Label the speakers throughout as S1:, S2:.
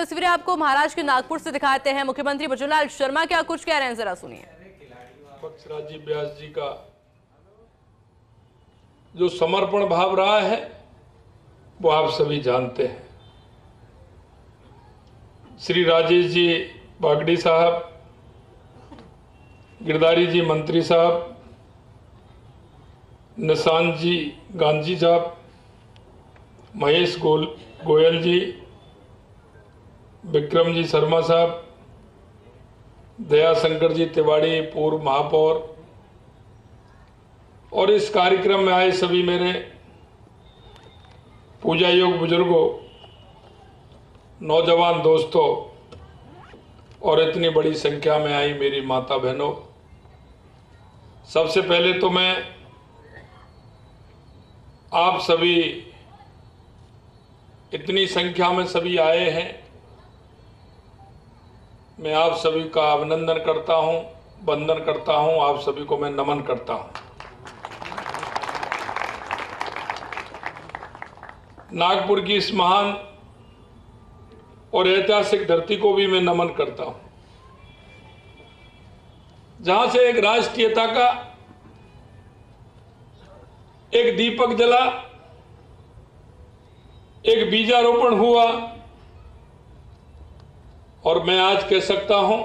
S1: तस्वीरें आपको महाराष्ट्र के नागपुर से दिखाते हैं। मुख्यमंत्री बचुलाल शर्मा क्या कुछ कह रहे हैं? जरा सुनिए।
S2: जी व्यास जी का जो समर्पण भाव रहा है, वो आप सभी जानते हैं। श्री राजेश जी बागड़ी साहब गिरधारी जी मंत्री साहब निशान जी गांधी साहब, महेश गोल गोयल जी विक्रम जी शर्मा साहब दया शंकर जी तिवाड़ी, पूर्व महापौर। और इस कार्यक्रम में आए सभी मेरे पूजा योग बुज़ुर्गों, नौजवान दोस्तों, और इतनी बड़ी संख्या में आई मेरी माता बहनों। सबसे पहले तो मैं आप सभी, इतनी संख्या में सभी आए हैं। मैं आप सभी का अभिनंदन करता हूँ, वंदन करता हूँ, आप सभी को मैं नमन करता हूँ। नागपुर की इस महान और ऐतिहासिक धरती को भी मैं नमन करता हूँ। जहाँ से एक राष्ट्रीयता का एक दीपक जला, एक बीजारोपण हुआ और मैं आज कह सकता हूँ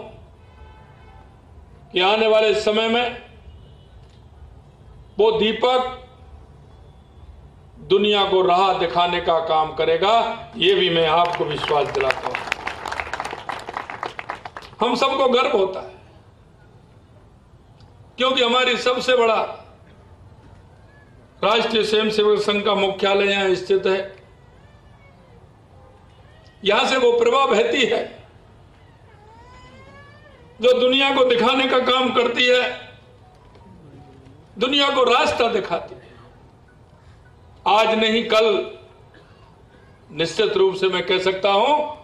S2: कि आने वाले समय में वो दीपक दुनिया को राह दिखाने का काम करेगा, ये भी मैं आपको विश्वास दिलाता हूँ। हम सबको गर्व होता है, क्योंकि हमारी सबसे बड़ा राष्ट्रीय स्वयंसेवक संघ का मुख्यालय यहाँ स्थित है। यहाँ से वो प्रभा बहती है। जो दुनिया को दिखाने का काम करती है, दुनिया को रास्ता दिखाती है। आज नहीं, कल निश्चित रूप से मैं कह सकता हूँ,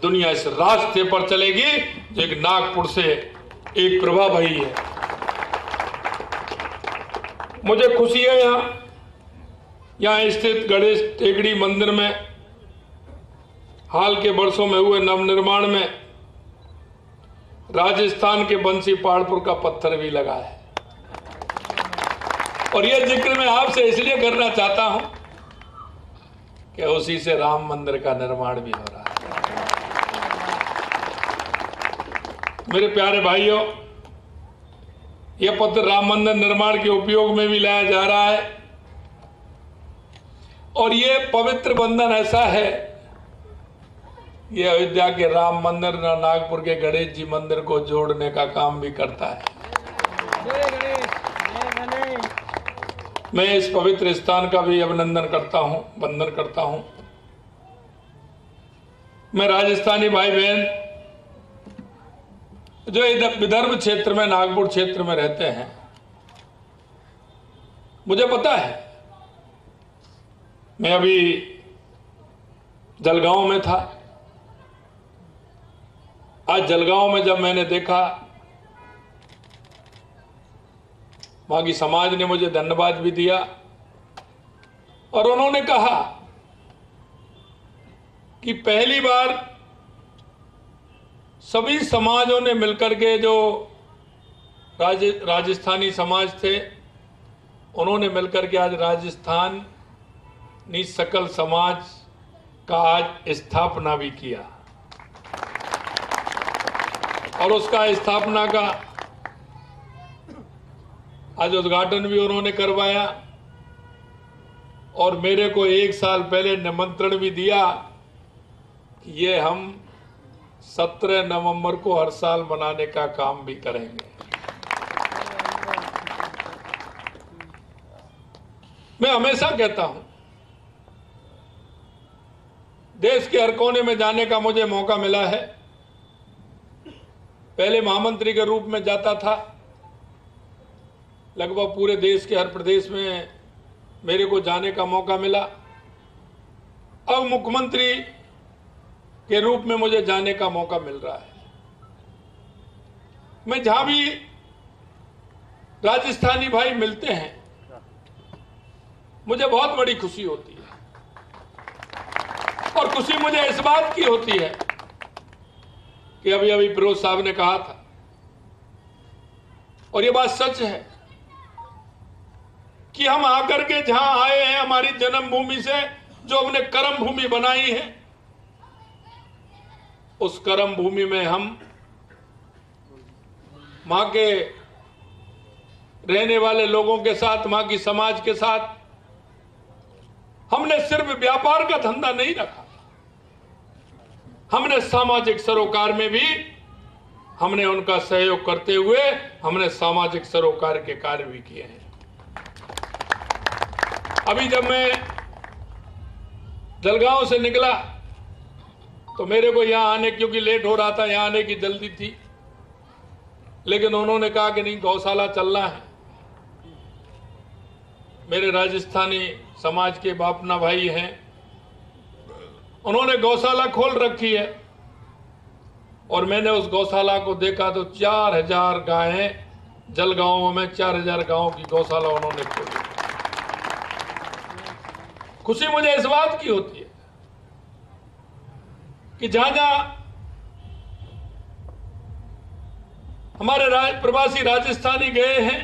S2: दुनिया इस रास्ते पर चलेगी, जो एक नागपुर से एक प्रभा भई है। मुझे खुशी है यहाँ यहाँ स्थित गणेश टेकड़ी मंदिर में, हाल के वर्षों में हुए नवनिर्माण में राजस्थान के बंसी पहाड़पुर का पत्थर भी लगा है। और यह ज़िक्र मैं आपसे इसलिए करना चाहता हूँ कि उसी से राम मंदिर का निर्माण भी हो रहा है। मेरे प्यारे भाइयों, यह पत्र राम मंदिर निर्माण के उपयोग में भी लाया जा रहा है। और यह पवित्र बंधन ऐसा है ये अयोध्या के राम मंदिर और नागपुर के गणेश जी मंदिर को जोड़ने का काम भी करता है। मैं इस पवित्र स्थान का भी अभिनंदन करता हूँ, वंदन करता हूँ। मैं राजस्थानी भाई बहन जो इधर विदर्भ क्षेत्र में, नागपुर क्षेत्र में रहते हैं, मुझे पता है, मैं अभी जलगांव में था। आज जलगांव में जब मैंने देखा वहाँ की समाज ने मुझे धन्यवाद भी दिया और उन्होंने कहा कि पहली बार सभी समाजों ने मिलकर के जो राज, राजस्थानी समाज थे उन्होंने मिलकर के आज राजस्थान सकल समाज का आज स्थापना भी किया। और उसका स्थापना का आज उद्घाटन भी उन्होंने करवाया और मेरे को एक साल पहले निमंत्रण भी दिया कि ये हम 17 नवंबर को हर साल मनाने का काम भी करेंगे। मैं हमेशा कहता हूँ, देश के हर कोने में जाने का मुझे मौका मिला है। पहले महामंत्री के रूप में जाता था। लगभग पूरे देश के हर प्रदेश में मेरे को जाने का मौका मिला। अब मुख्यमंत्री के रूप में मुझे जाने का मौका मिल रहा है। मैं जहाँ भी राजस्थानी भाई मिलते हैं, मुझे बहुत बड़ी खुशी होती है। और खुशी मुझे इस बात की होती है कि अभी अभी फिरोज साहब ने कहा था। और ये बात सच है कि हम आकर के जहाँ आए हैं, हमारी जन्मभूमि से जो हमने कर्म भूमि बनाई है, उस कर्म भूमि में हम माँ के रहने वाले लोगों के साथ माँ की समाज के साथ हमने सिर्फ़ व्यापार का धंधा नहीं रखा। हमने सामाजिक सरोकार में भी हमने उनका सहयोग करते हुए हमने सामाजिक सरोकार के कार्य भी किए हैं। अभी जब मैं जलगांव से निकला तो मेरे को यहाँ आने, क्योंकि लेट हो रहा था, यहाँ आने की जल्दी थी। लेकिन उन्होंने कहा कि नहीं, गौशाला चलना है। मेरे राजस्थानी समाज के बापना भाई हैं। उन्होंने गौशाला खोल रखी है। और मैंने उस गौशाला को देखा तो चार हज़ार गायें जलगांवों में चार हज़ार गाँवों की गौशाला उन्होंने खोली। खुशी मुझे इस बात की होती है कि जहाँ जहाँ हमारे राज, प्रवासी राजस्थानी गए हैं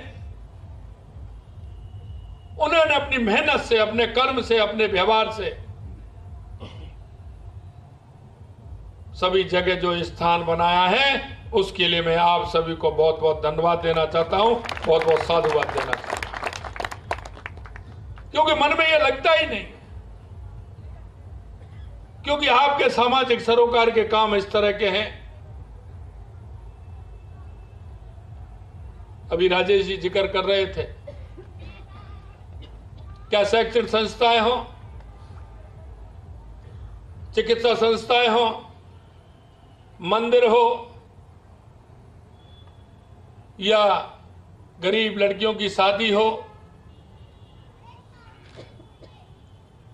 S2: उन्होंने अपनी मेहनत से अपने कर्म से अपने व्यवहार से सभी जगह जो स्थान बनाया है, उसके लिए मैं आप सभी को बहुत बहुत धन्यवाद देना चाहता हूँ बहुत बहुत साधुवाद देना चाहता हूँ। क्योंकि मन में यह लगता ही नहीं। क्योंकि आपके सामाजिक सरोकार के काम इस तरह के हैं। अभी राजेश जी ज़िक्र कर रहे थे। क्या शैक्षणिक संस्थाएँ हो? चिकित्सा संस्थाएँ हो? मंदिर हो या गरीब लड़कियों की शादी हो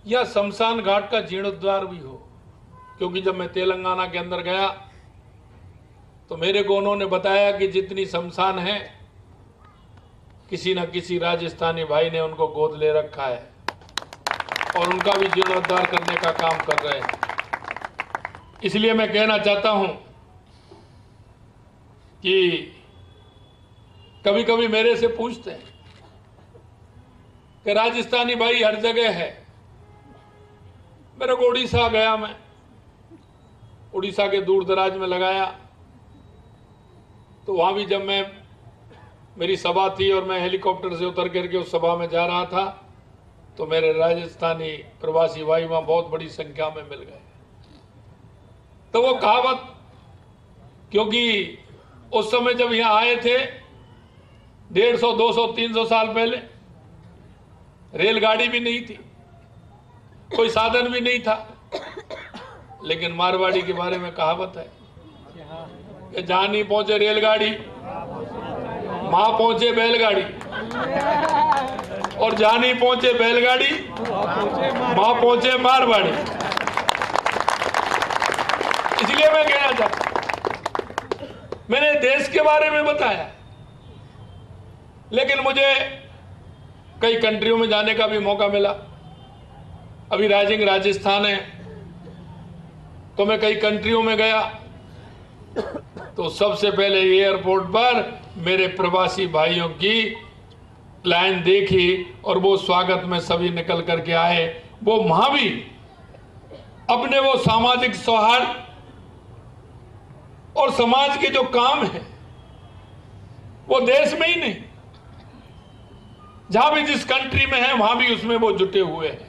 S2: या शमशान घाट का जीर्णोद्वार भी हो। क्योंकि जब मैं तेलंगाना के अंदर गया तो मेरे को उन्होंने बताया कि जितनी शमशान है, किसी न किसी राजस्थानी भाई ने उनको गोद ले रखा है और उनका भी जीर्णोद्धार करने का काम कर रहे हैं। इसलिए मैं कहना चाहता हूँ कि कभी कभी मेरे से पूछते हैं कि राजस्थानी भाई हर जगह है। मेरे को उड़ीसा गया मैं। उड़ीसा के दूर दराज में लगाया। तो वहाँ भी जब मैं, मेरी सभा थी और मैं हेलीकॉप्टर से उतर करके उस सभा में जा रहा था तो मेरे राजस्थानी प्रवासी भाई वहाँ बहुत बड़ी संख्या में मिल गए। तो वो कहावत, क्योंकि उस समय जब यहाँ आए थे, डेढ़ सौ, दो सौ, तीन सौ साल पहले, रेलगाड़ी भी नहीं थी, कोई साधन भी नहीं था, लेकिन मारवाड़ी के बारे में कहावत है कि जहाँ नहीं पहुँचे रेलगाड़ी माँ पहुँचे बैलगाड़ी। और जहाँ नहीं पहुँचे बैलगाड़ी माँ पहुँचे मारवाड़ी। इसलिए मैं कहना चाहता मैंने देश के बारे में बताया। लेकिन मुझे कई कंट्रियों में जाने का भी मौका मिला। अभी राइजिंग राजस्थान है तो मैं कई कंट्रियों में गया। तो सबसे पहले एयरपोर्ट पर मेरे प्रवासी भाइयों की लाइन देखी और वो स्वागत में सभी निकल करके आए। वो वहाँ भी अपने वो सामाजिक सौहार्द और समाज के जो काम है, वो देश में ही नहीं। जहाँ भी जिस कंट्री में है, वहाँ भी उसमें वो जुटे हुए हैं।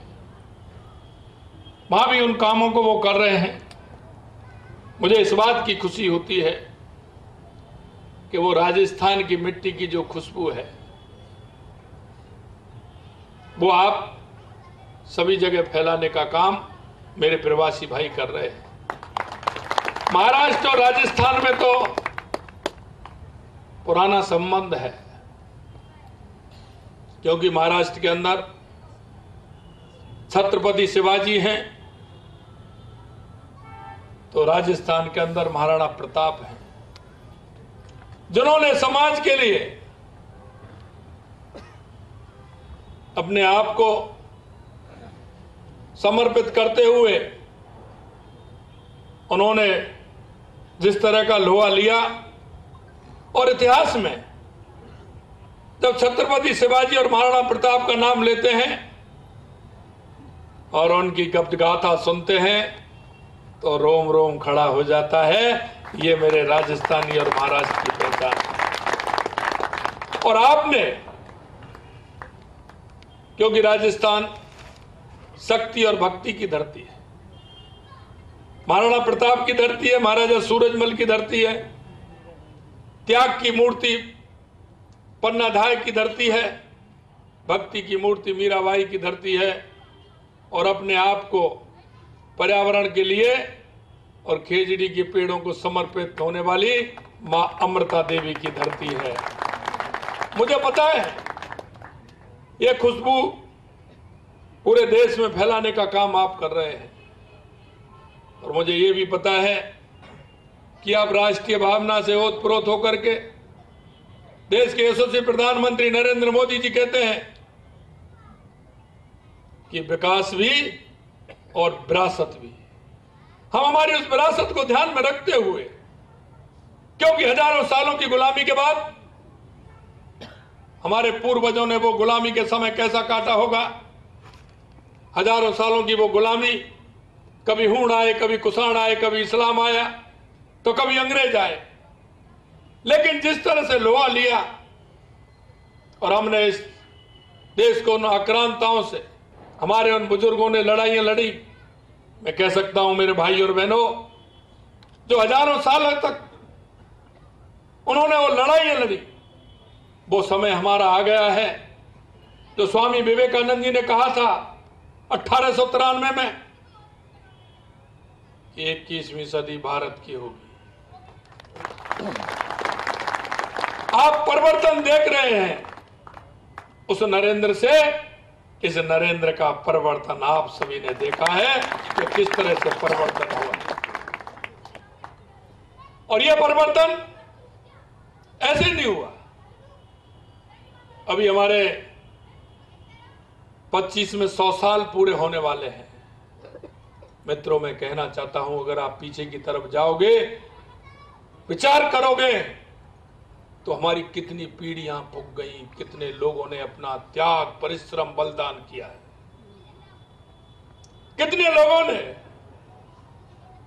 S2: वहाँ भी उन कामों को वो कर रहे हैं। मुझे इस बात की खुशी होती है कि वो राजस्थान की मिट्टी की जो खुशबू है, वो आप सभी जगह फैलाने का काम मेरे प्रवासी भाई कर रहे हैं। महाराष्ट्र और राजस्थान में तो पुराना संबंध है, क्योंकि महाराष्ट्र के अंदर छत्रपति शिवाजी हैं तो राजस्थान के अंदर महाराणा प्रताप हैं, जिन्होंने समाज के लिए अपने आप को समर्पित करते हुए उन्होंने जिस तरह का लोहा लिया और इतिहास में जब छत्रपति शिवाजी और महाराणा प्रताप का नाम लेते हैं और उनकी गप्त गाथा सुनते हैं तो रोम रोम खड़ा हो जाता है। ये मेरे राजस्थानी और महाराष्ट्र की पहचान और आपने, क्योंकि राजस्थान शक्ति और भक्ति की धरती है महाराणा प्रताप की धरती है, महाराजा सूरजमल की धरती है, त्याग की मूर्ति पन्नाधाय की धरती है, भक्ति की मूर्ति मीराबाई की धरती है, और अपने आप को पर्यावरण के लिए और खेजड़ी के पेड़ों को समर्पित होने वाली माँ अमृता देवी की धरती है। मुझे पता है यह खुशबू पूरे देश में फैलाने का काम आप कर रहे हैं। और मुझे यह भी पता है कि आप राष्ट्रीय भावना से ओतप्रोत होकर के देश के यशस्वी प्रधानमंत्री नरेंद्र मोदी जी कहते हैं कि विकास भी और विरासत भी। हम हमारी उस विरासत को ध्यान में रखते हुए, क्योंकि हज़ारों सालों की गुलामी के बाद हमारे पूर्वजों ने वो गुलामी के समय कैसा काटा होगा? हज़ारों सालों की वो गुलामी कभी हूण आए, कभी कुषाण आए, कभी इस्लाम आया तो कभी अंग्रेज़ आए। लेकिन जिस तरह से लोहा लिया, और हमने इस देश को उन आक्रांताओं से, हमारे उन बुज़ुर्गों ने लड़ाइयाँ लड़ी, मैं कह सकता हूँ मेरे भाई और बहनों, जो हज़ारों साल तक उन्होंने वो लड़ाइयाँ लड़ी, वो समय हमारा आ गया है। जो स्वामी विवेकानंद जी ने कहा था सौ तिरानवे में इक्कीसवीं सदी भारत की होगी। आप परिवर्तन देख रहे हैं। उस नरेंद्र से, इस नरेंद्र का परिवर्तन आप सभी ने देखा है कि किस तरह से परिवर्तन हुआ। और यह परिवर्तन ऐसे नहीं हुआ। अभी हमारे 25 में 100 साल पूरे होने वाले हैं। मित्रों, मैं कहना चाहता हूँ, अगर आप पीछे की तरफ़ जाओगे, विचार करोगे तो हमारी कितनी पीढ़ियाँ फूक गई, कितने लोगों ने अपना त्याग, परिश्रम, बलिदान किया है। कितने लोगों ने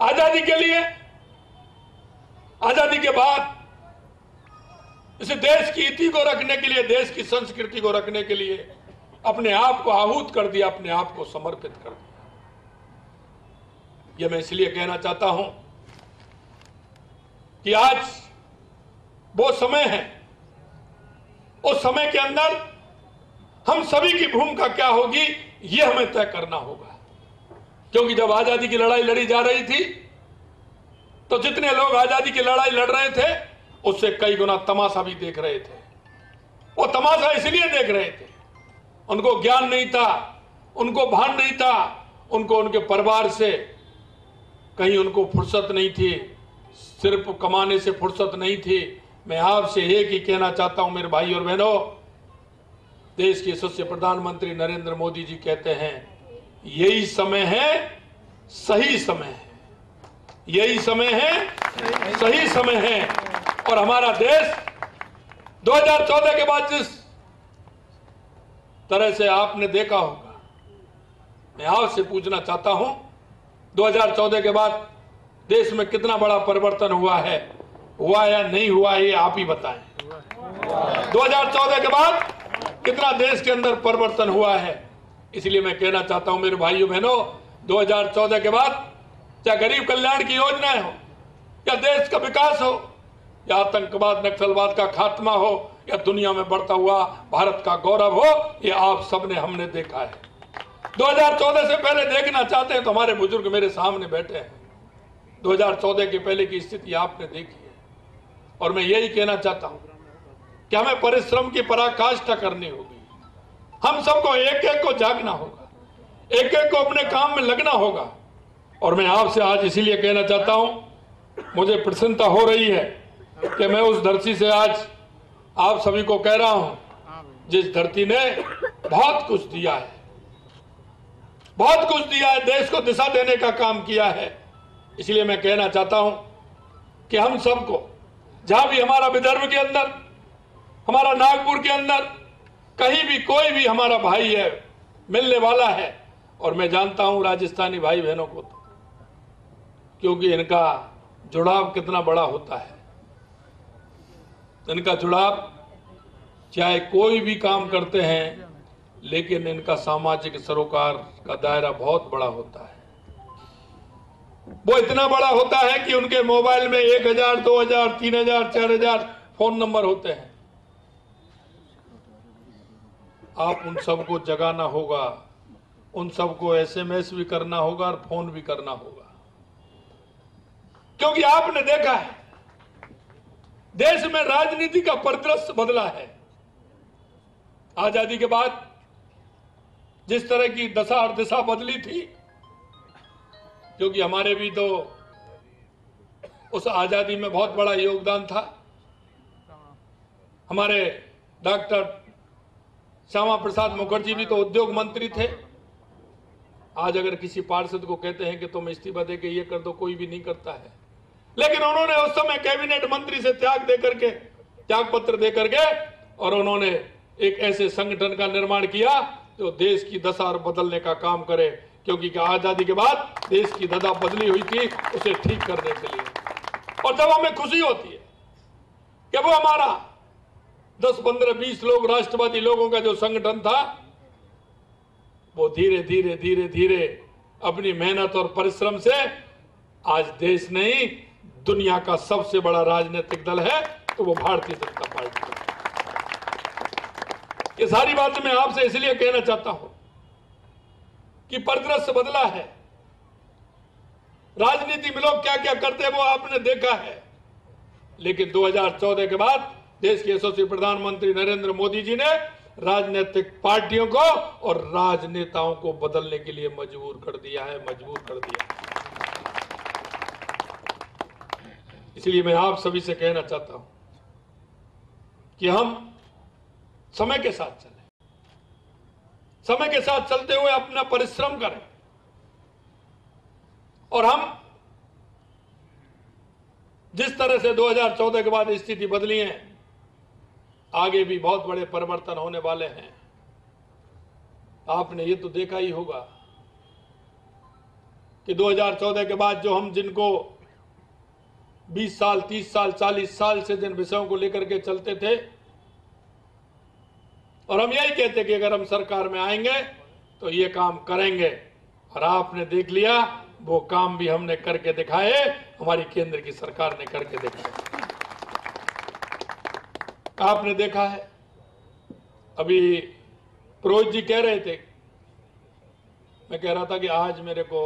S2: आज़ादी के लिए, आज़ादी के बाद इस देश की इति को रखने के लिए, देश की संस्कृति को रखने के लिए अपने आप को आहूत कर दिया, अपने आप को समर्पित कर दिया। यह मैं इसलिए कहना चाहता हूँ कि आज वो समय है, उस समय के अंदर हम सभी की भूमिका क्या होगी यह हमें तय करना होगा। क्योंकि जब आज़ादी की लड़ाई लड़ी जा रही थी तो जितने लोग आज़ादी की लड़ाई लड़ रहे थे, उससे कई गुना तमाशा भी देख रहे थे। वो तमाशा इसलिए देख रहे थे, उनको ज्ञान नहीं था, उनको भान नहीं था, उनको उनके परिवार से कहीं उनको फुर्सत नहीं थी, सिर्फ़ कमाने से फुर्सत नहीं थी। मैं आपसे एक ही कहना चाहता हूँ, मेरे भाई और बहनों, देश के यशस्वी प्रधानमंत्री नरेंद्र मोदी जी कहते हैं, यही समय है, सही समय है। यही समय है, सही समय है। और हमारा देश 2014 के बाद जिस तरह से आपने देखा होगा, मैं आपसे पूछना चाहता हूँ 2014 के बाद देश में कितना बड़ा परिवर्तन हुआ है, हुआ या नहीं हुआ, ये आप ही बताएँ। 2014 के बाद कितना देश के अंदर परिवर्तन हुआ है, इसलिए मैं कहना चाहता हूँ, मेरे भाइयों बहनों 2014 के बाद चाहे गरीब कल्याण की योजनाएँ हो, या देश का विकास हो, या आतंकवाद, नक्सलवाद का खात्मा हो, या दुनिया में बढ़ता हुआ भारत का गौरव हो, ये आप सबने हमने देखा है। 2014 से पहले देखना चाहते हैं तो हमारे बुज़ुर्ग मेरे सामने बैठे हैं। 2014 के पहले की स्थिति आपने देखी है। और मैं यही कहना चाहता हूँ कि हमें परिश्रम की पराकाष्ठा करनी होगी। हम सबको एक एक को जागना होगा एक एक को अपने काम में लगना होगा। और मैं आपसे आज इसीलिए कहना चाहता हूँ, मुझे प्रसन्नता हो रही है कि मैं उस धरती से आज आप सभी को कह रहा हूँ, जिस धरती ने बहुत कुछ दिया है। बहुत कुछ दिया है, देश को दिशा देने का काम किया है। इसलिए मैं कहना चाहता हूँ कि हम सबको, जहाँ भी हमारा विदर्भ के अंदर, हमारा नागपुर के अंदर, कहीं भी कोई भी हमारा भाई है, मिलने वाला है, और मैं जानता हूँ राजस्थानी भाई बहनों को तो क्योंकि इनका जुड़ाव कितना बड़ा होता है। इनका जुड़ाव चाहे कोई भी काम करते हैं लेकिन इनका सामाजिक सरोकार का दायरा बहुत बड़ा होता है। वो इतना बड़ा होता है कि उनके मोबाइल में एक हज़ार, दो हज़ार, तीन हज़ार, चार हज़ार फ़ोन नंबर होते हैं। आप उन सबको जगाना होगा, उन सबको एसएमएस भी करना होगा और फ़ोन भी करना होगा। क्योंकि आपने देखा है, देश में राजनीति का परिदृश्य बदला है। आज़ादी के बाद जिस तरह की दशा और दिशा बदली थी, क्योंकि हमारे भी तो उस आज़ादी में बहुत बड़ा योगदान था। हमारे डॉक्टर श्यामा प्रसाद मुखर्जी भी तो उद्योग मंत्री थे। आज अगर किसी पार्षद को कहते हैं कि तुम इस्तीफा दे के ये कर दो, कोई भी नहीं करता है। लेकिन उन्होंने उस समय कैबिनेट मंत्री से त्याग दे करके त्याग पत्र दे करके, और उन्होंने एक ऐसे संगठन का निर्माण किया जो देश की दशा बदलने का काम करे, क्योंकि आज़ादी के बाद देश की दशा बदली हुई थी उसे ठीक करने के लिए। और जब हमें खुशी होती है कि वो हमारा 10 15 20 लोग, राष्ट्रवादी लोगों का जो संगठन था, वो धीरे धीरे धीरे धीरे अपनी मेहनत और परिश्रम से आज देश नहीं, दुनिया का सबसे बड़ा राजनीतिक दल है तो वो भारतीय जनता पार्टी ये सारी बातें मैं आपसे इसलिए कहना चाहता हूँ कि परिदृश्य बदला है। राजनीति में लोग क्या क्या करते हैं वो आपने देखा है। लेकिन 2014 के बाद देश के यशस्वी प्रधानमंत्री नरेंद्र मोदी जी ने राजनीतिक पार्टियों को और राजनेताओं को बदलने के लिए मजबूर कर दिया है, मजबूर कर दिया इसलिए मैं आप सभी से कहना चाहता हूँ कि हम समय के साथ चले। समय के साथ चलते हुए अपना परिश्रम करें। और हम जिस तरह से 2014 के बाद स्थिति बदली है, आगे भी बहुत बड़े परिवर्तन होने वाले हैं। आपने ये तो देखा ही होगा कि 2014 के बाद जो हम जिनको 20 साल 30 साल 40 साल से जिन विषयों को लेकर के चलते थे और हम यही कहते कि अगर हम सरकार में आएँगे तो ये काम करेंगे। और आपने देख लिया, वो काम भी हमने करके दिखाए, हमारी केंद्र की सरकार ने करके दिखाए। आपने देखा है, अभी पुरोहित जी कह रहे थे, मैं कह रहा था कि आज मेरे को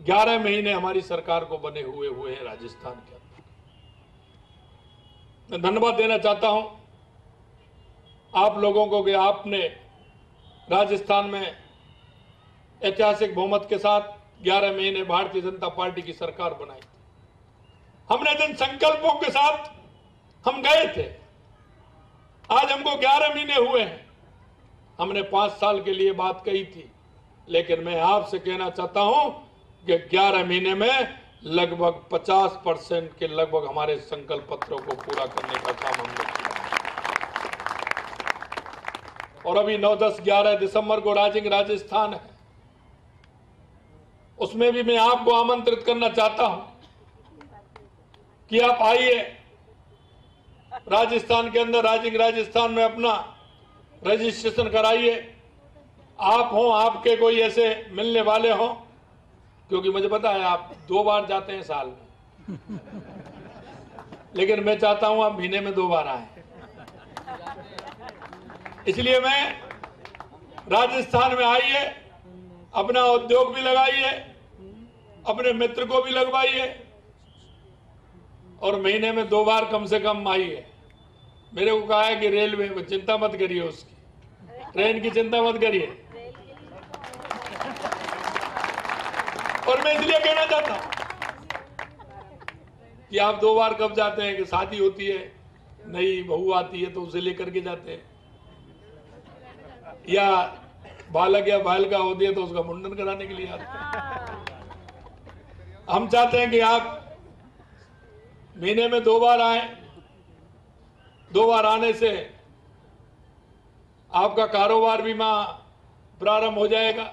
S2: 11 महीने हमारी सरकार को बने हुए हुए हैं राजस्थान के मैं धन्यवाद देना चाहता हूँ आप लोगों को कि आपने राजस्थान में ऐतिहासिक बहुमत के साथ 11 महीने भारतीय जनता पार्टी की सरकार बनाई थी। हमने जिन संकल्पों के साथ हम गए थे, आज हमको 11 महीने हुए हैं। हमने पाँच साल के लिए बात कही थी, लेकिन मैं आपसे कहना चाहता हूँ कि 11 महीने में लगभग 50 परसेंट के लगभग हमारे संकल्प पत्रों को पूरा करने का काम हमने किया और अभी 9, 10, 11 दिसंबर को राजिंग राजस्थान है। उसमें भी मैं आपको आमंत्रित करना चाहता हूँ कि आप आइए। राजस्थान के अंदर राजिंग राजस्थान में अपना रजिस्ट्रेशन कराइए। आप हो आपके कोई ऐसे मिलने वाले हो क्योंकि मुझे पता है आप दो बार जाते हैं साल में। लेकिन मैं चाहता हूँ आप महीने में दो बार आए। इसलिए मैं राजस्थान में आइए, अपना उद्योग भी लगाइए, अपने मित्र को भी लगवाइए और महीने में दो बार कम से कम आइए। मेरे को कहा है कि रेलवे में चिंता मत करिए उसकी। ट्रेन की चिंता मत करिए। और मैं इसलिए कहना चाहता कि आप दो बार कब जाते हैं कि शादी होती है, नई बहू आती है तो उसे लेकर के जाते हैं। या बालक या बालिका होती है तो उसका मुंडन कराने के लिए आते हैं। हम चाहते हैं कि आप महीने में दो बार आए, दो बार आने से आपका कारोबार बीमा प्रारंभ हो जाएगा।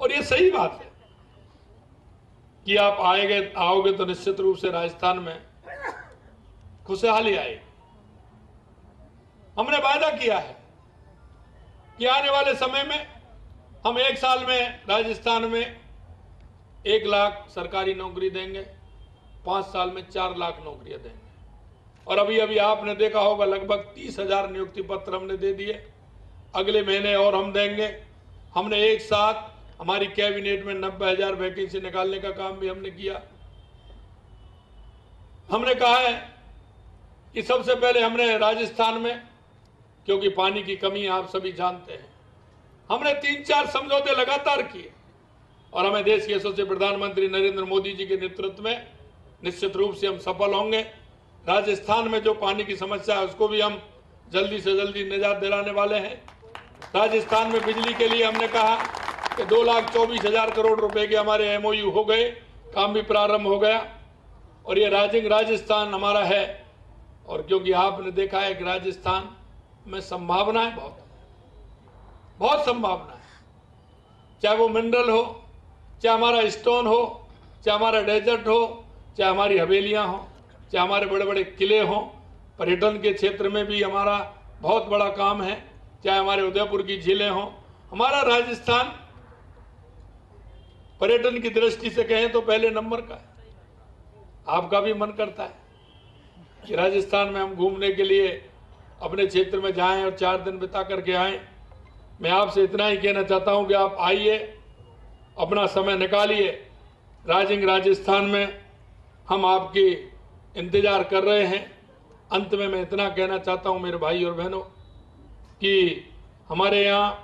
S2: और ये सही बात है कि आप आएँगे, आओगे तो निश्चित रूप से राजस्थान में खुशहाली आएगी। हमने वायदा किया है कि आने वाले समय में हम एक साल में राजस्थान में एक लाख सरकारी नौकरी देंगे, पाँच साल में चार लाख नौकरियाँ देंगे। और अभी अभी आपने देखा होगा, लगभग तीस हज़ार नियुक्ति पत्र हमने दे दिए। अगले महीने और हम देंगे। हमने एक साथ हमारी कैबिनेट में नब्बे हज़ार वैकेंसी निकालने का काम भी हमने किया। हमने कहा है कि सबसे पहले हमने राजस्थान में क्योंकि पानी की कमी आप सभी जानते हैं। हमने तीन चार समझौते लगातार किए और हमें देश के यशस्वी प्रधानमंत्री नरेंद्र मोदी जी के नेतृत्व में निश्चित रूप से हम सफल होंगे। राजस्थान में जो पानी की समस्या है, उसको भी हम जल्दी से जल्दी निजात दिलाने वाले हैं। राजस्थान में बिजली के लिए हमने कहा कि दो लाख चौबीस हज़ार करोड़ रुपए के हमारे एमओयू हो गए, काम भी प्रारंभ हो गया और ये राजिंग राजस्थान हमारा है। और क्योंकि आपने देखा है कि राजस्थान में संभावनाएँ बहुत बहुत संभावना है चाहे वो मिनरल हो, चाहे हमारा स्टोन हो, चाहे हमारा डेजर्ट हो, चाहे हमारी हवेलियाँ हो, चाहे हमारे बड़े बड़े किले हों, पर्यटन के क्षेत्र में भी हमारा बहुत बड़ा काम है। चाहे हमारे उदयपुर की झीलें हों। हमारा राजस्थान पर्यटन की दृष्टि से कहें तो पहले नंबर का है। आपका भी मन करता है कि राजस्थान में हम घूमने के लिए अपने क्षेत्र में जाएँ और चार दिन बिता करके आएँ। मैं आपसे इतना ही कहना चाहता हूँ कि आप आइए, अपना समय निकालिए। राजिंग राजस्थान में हम आपकी इंतज़ार कर रहे हैं। अंत में मैं इतना कहना चाहता हूँ, मेरे भाई और बहनों, कि हमारे यहाँ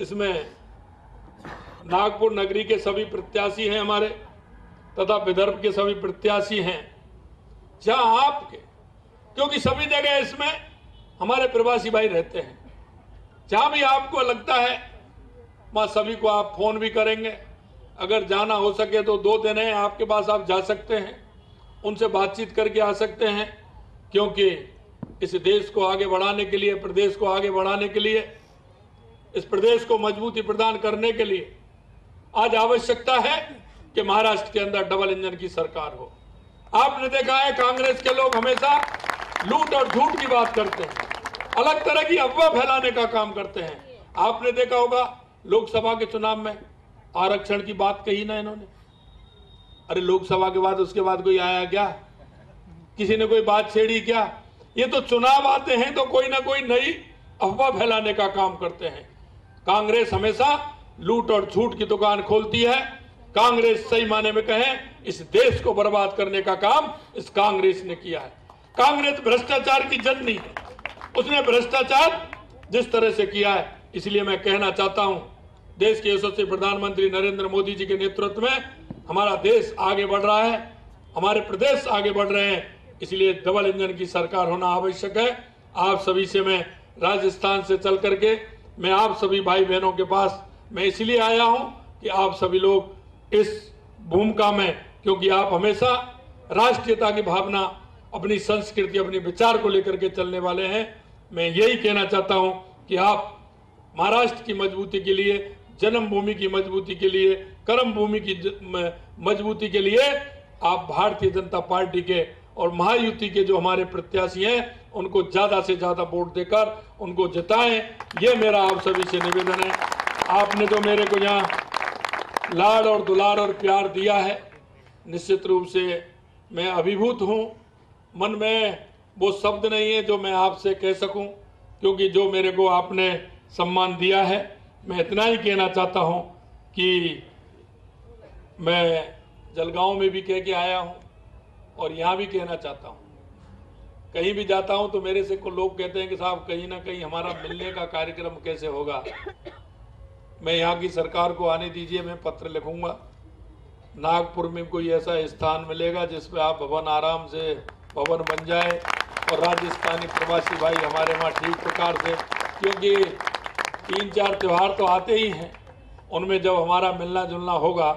S2: इसमें नागपुर नगरी के सभी प्रत्याशी हैं हमारे, तथा विदर्भ के सभी प्रत्याशी हैं। जहाँ आपके क्योंकि सभी जगह इसमें हमारे प्रवासी भाई रहते हैं। जहाँ भी आपको लगता है, वहाँ सभी को आप फ़ोन भी करेंगे। अगर जाना हो सके तो दो दिन है, आपके पास आप जा सकते हैं। उनसे बातचीत करके आ सकते हैं, क्योंकि इस देश को आगे बढ़ाने के लिए, प्रदेश को आगे बढ़ाने के लिए, इस प्रदेश को मजबूती प्रदान करने के लिए आज आवश्यकता है कि महाराष्ट्र के अंदर डबल इंजन की सरकार हो। आपने देखा है, कांग्रेस के लोग हमेशा लूट और झूठ की बात करते हैं। अलग तरह की अफवाह फैलाने का काम करते हैं। आपने देखा होगा, लोकसभा के चुनाव में आरक्षण की बात कही ना इन्होंने। अरे, लोकसभा के बाद, उसके बाद कोई आया क्या? किसी ने कोई बात छेड़ी क्या? ये तो चुनाव आते हैं तो कोई ना कोई नई अफवाह फैलाने का काम करते हैं। कांग्रेस हमेशा लूट और झूठ की दुकान खोलती है। कांग्रेस सही माने में कहें, इस देश को बर्बाद करने का काम इस कांग्रेस ने किया है। कांग्रेस भ्रष्टाचार की जननी उसने भ्रष्टाचार जिस तरह से किया है, इसलिए मैं कहना चाहता हूँ, देश के यशस्वी प्रधानमंत्री नरेंद्र मोदी जी के नेतृत्व में हमारा देश आगे बढ़ रहा है, हमारे प्रदेश आगे बढ़ रहे हैं, इसलिए डबल इंजन की सरकार होना आवश्यक है। आप सभी से मैं राजस्थान से चल करके, मैं आप सभी भाई बहनों के पास, मैं इसलिए आया हूँ कि आप सभी लोग इस भूमिका में, क्योंकि आप हमेशा राष्ट्रीयता की भावना अपनी संस्कृति, अपने विचार को लेकर के चलने वाले हैं। मैं यही कहना चाहता हूँ कि आप महाराष्ट्र की मजबूती के लिए, जन्मभूमि की मजबूती के लिए कर्म भूमि की मजबूती के लिए आप भारतीय जनता पार्टी के और महायुति के जो हमारे प्रत्याशी हैं, उनको ज़्यादा से ज़्यादा वोट देकर उनको जिताएँ। ये मेरा आप सभी से निवेदन है। आपने जो मेरे को यहाँ लाड और दुलार और प्यार दिया है। निश्चित रूप से मैं अभिभूत हूँ। मन में वो शब्द नहीं है जो मैं आपसे कह सकूँ, क्योंकि जो मेरे को आपने सम्मान दिया है, मैं इतना ही कहना चाहता हूँ कि मैं जलगांव में भी कह के आया हूँ और यहाँ भी कहना चाहता हूँ। कहीं भी जाता हूँ तो मेरे से को लोग कहते हैं कि साहब, कहीं ना कहीं हमारा मिलने का कार्यक्रम कैसे होगा? मैं यहाँ की सरकार को आने दीजिए, मैं पत्र लिखूँगा। नागपुर में कोई ऐसा स्थान मिलेगा जिसपे आप भवन आराम से भवन बन जाए और राजस्थानी प्रवासी भाई हमारे वहाँ ठीक प्रकार से, क्योंकि तीन चार त्यौहार तो आते ही हैं। उनमें जब हमारा मिलना जुलना होगा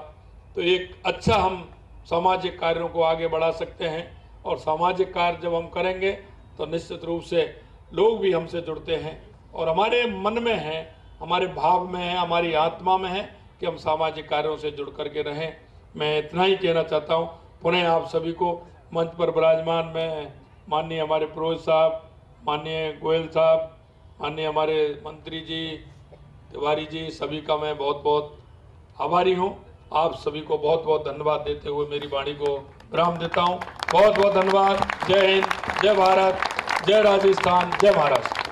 S2: तो एक अच्छा हम सामाजिक कार्यों को आगे बढ़ा सकते हैं और सामाजिक कार्य जब हम करेंगे तो निश्चित रूप से लोग भी हमसे जुड़ते हैं और हमारे मन में है, हमारे भाव में है, हमारी आत्मा में है कि हम सामाजिक कार्यों से जुड़ करके रहें। मैं इतना ही कहना चाहता हूँ। पुनः आप सभी को मंच पर विराजमान में, माननीय हमारे पुरोहित साहब, माननीय गोयल साहब, माननीय हमारे मंत्री जी, तिवारी जी, सभी का मैं बहुत बहुत आभारी हूँ। आप सभी को बहुत बहुत धन्यवाद देते हुए मेरी वाणी को विराम देता हूँ। बहुत बहुत धन्यवाद। जय हिंद, जय भारत, जय राजस्थान, जय महाराष्ट्र।